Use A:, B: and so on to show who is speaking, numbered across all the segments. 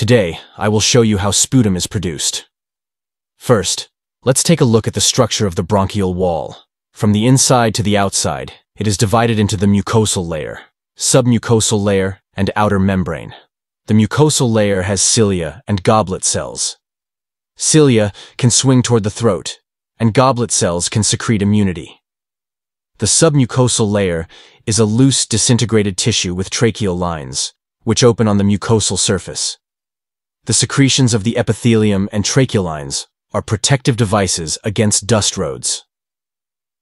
A: Today, I will show you how sputum is produced. First, let's take a look at the structure of the bronchial wall. From the inside to the outside, it is divided into the mucosal layer, submucosal layer, and outer membrane. The mucosal layer has cilia and goblet cells. Cilia can swing toward the throat, and goblet cells can secrete immunity. The submucosal layer is a loose, disintegrated tissue with tracheal lines, which open on the mucosal surface. The secretions of the epithelium and tracheal lines are protective devices against dust roads.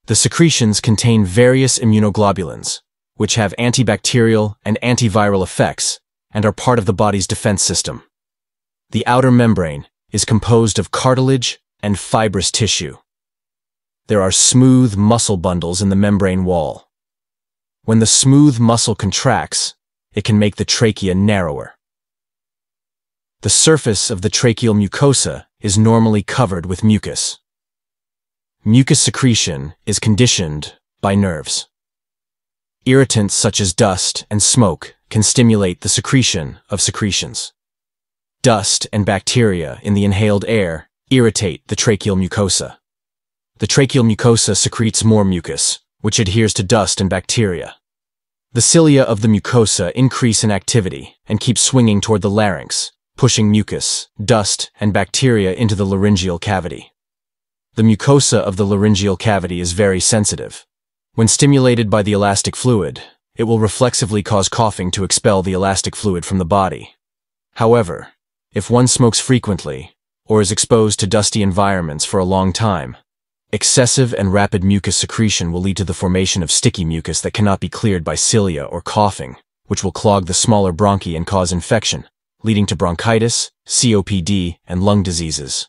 A: The secretions contain various immunoglobulins, which have antibacterial and antiviral effects and are part of the body's defense system. The outer membrane is composed of cartilage and fibrous tissue. There are smooth muscle bundles in the membrane wall. When the smooth muscle contracts, it can make the trachea narrower. The surface of the tracheal mucosa is normally covered with mucus. Mucus secretion is conditioned by nerves. Irritants such as dust and smoke can stimulate the secretion of secretions. Dust and bacteria in the inhaled air irritate the tracheal mucosa. The tracheal mucosa secretes more mucus, which adheres to dust and bacteria. The cilia of the mucosa increase in activity and keep swinging toward the larynx, pushing mucus, dust, and bacteria into the laryngeal cavity. The mucosa of the laryngeal cavity is very sensitive. When stimulated by the elastic fluid, it will reflexively cause coughing to expel the elastic fluid from the body. However, if one smokes frequently, or is exposed to dusty environments for a long time, excessive and rapid mucus secretion will lead to the formation of sticky mucus that cannot be cleared by cilia or coughing, which will clog the smaller bronchi and cause infection, leading to bronchitis, COPD, and lung diseases.